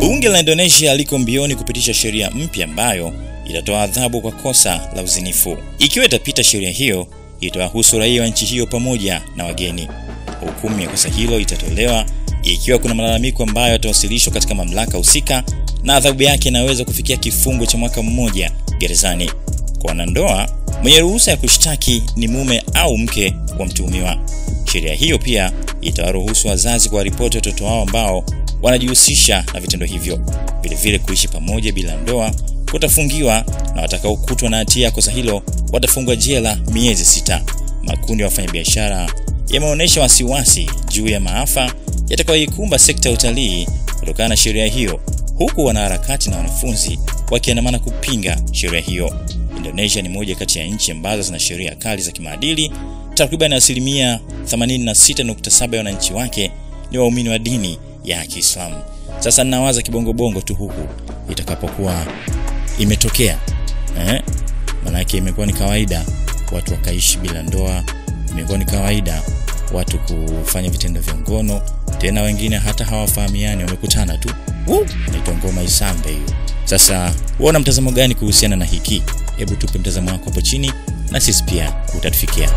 Bunge la Indonesia liko mbioni kupitisha sheria mpya ambayo itatoa adhabu kwa kosa la uzinifu. Ikiwa itapita, sheria hiyo itawahusu raia wa nchi hiyo pamoja na wageni. Hukumu ya kosa hilo itatolewa ikiwa kuna malalamiko ambayo yatawasilishwa katika mamlaka husika, na adhabu yake inaweza kufikia kifungo cha mwaka mmoja gerezani. Kwa wanandoa, mwenye ruhusa ya kushtaki ni mume au mke wa mtuhumiwa. Sheria hiyo pia itawaruhusu wazazi kuwaripoti watoto wao ambao wanajihusisha na vitendo hivyo. Vilevile, kuishi pamoja bila ndoa watafungiwa na watakaokutwa na hatia ya kosa hilo watafungwa jela miezi sita. Makundi ya wafanyabiashara yameonyesha wasiwasi juu ya maafa yatakayoikumba sekta ya utalii kutokana na sheria hiyo, huku wanaharakati na wanafunzi wakiandamana kupinga sheria hiyo. Indonesia ni moja kati ya nchi ambazo zina sheria kali za kimaadili. Takriban asilimia 86.7 ya wananchi wake ni waumini wa dini ya Kiislamu. Sasa ninawaza kibongobongo tu huku itakapokuwa imetokea eh? Maanake imekuwa ni kawaida watu wakaishi bila ndoa, imekuwa ni kawaida watu kufanya vitendo vya ngono, tena wengine hata hawafahamiani, wamekutana tu, naitwa ngoma isambe hiyo. Sasa huona mtazamo gani kuhusiana na hiki? Hebu tupe mtazamo wako hapo chini, na sisi pia utatufikia.